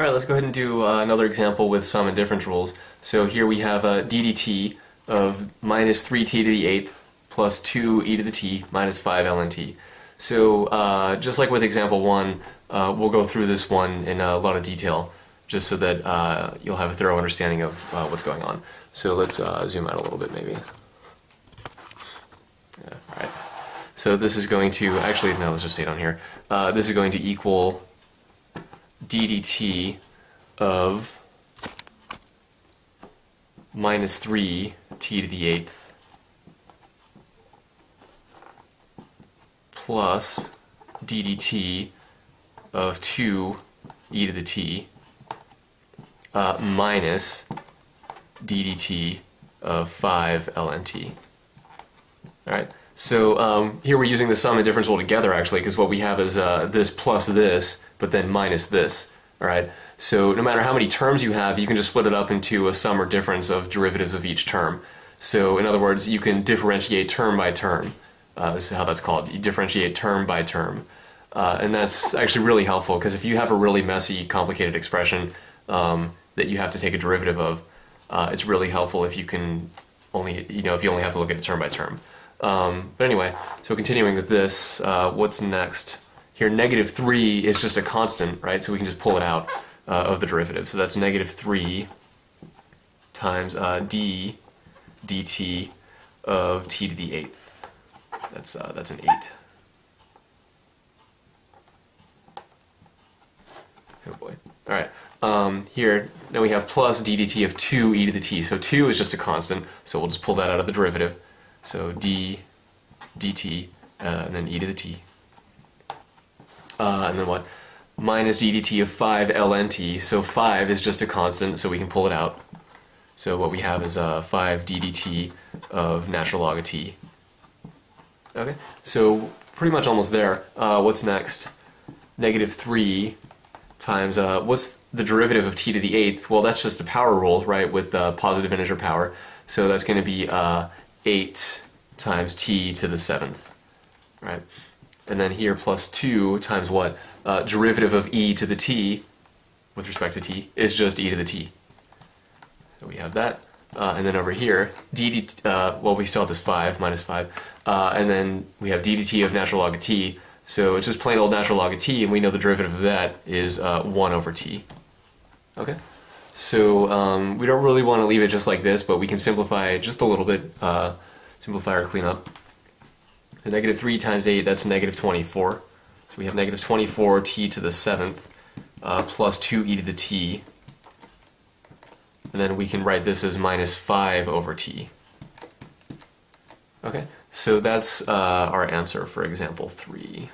Alright, let's go ahead and do uh, another example with sum and difference rules. So here we have a ddt of minus 3t to the 8th plus 2 e to the t minus 5 ln So uh, just like with example 1, uh, we'll go through this one in a lot of detail just so that uh, you'll have a thorough understanding of uh, what's going on. So let's uh, zoom out a little bit maybe. Yeah, alright. So this is going to, actually no, let's just stay down here. this is going to equal ddt of minus 3 t to the 8th plus ddt of 2 e to the t uh, minus ddt of 5 ln t. Alright, so um, here we're using the sum and difference rule together actually because what we have is uh, this plus this but then minus this. All right. So no matter how many terms you have, you can just split it up into a sum or difference of derivatives of each term. So in other words, you can differentiate term by term. Uh, is how that's called. You differentiate term by term. Uh, and that's actually really helpful because if you have a really messy, complicated expression um, that you have to take a derivative of, uh, it's really helpful if you can only, you know, if you only have to look at it term by term. Um, but anyway, so continuing with this, uh, what's next? Here, negative 3 is just a constant, right? So we can just pull it out uh, of the derivative. So that's negative 3 times uh, d dt of t to the 8th. That's, uh, that's an 8. Oh boy. All right. Um, here, now we have plus d dt of 2 e to the t. So 2 is just a constant, so we'll just pull that out of the derivative. So d dt, uh, and then e to the t uh, and then what? Minus ddt of 5 ln So 5 is just a constant, so we can pull it out. So what we have is uh, 5 ddt of natural log of t. Okay, so pretty much almost there. Uh, what's next? Negative 3 times, uh, what's the derivative of t to the 8th? Well, that's just the power rule, right, with uh, positive integer power. So that's going to be uh, 8 times t to the 7th, right? And then here plus 2 times what? Uh, derivative of e to the t, with respect to t, is just e to the t. So we have that. Uh, and then over here, d, uh, well, we still have this 5, minus 5. Uh, and then we have d dt of natural log of t. So it's just plain old natural log of t, and we know the derivative of that is uh, 1 over t. Okay? So um, we don't really want to leave it just like this, but we can simplify it just a little bit, uh, simplify our cleanup. So negative 3 times 8, that's negative 24. So we have negative 24 t to the 7th uh, plus 2e to the t. And then we can write this as minus 5 over t. Okay, so that's uh, our answer for example 3.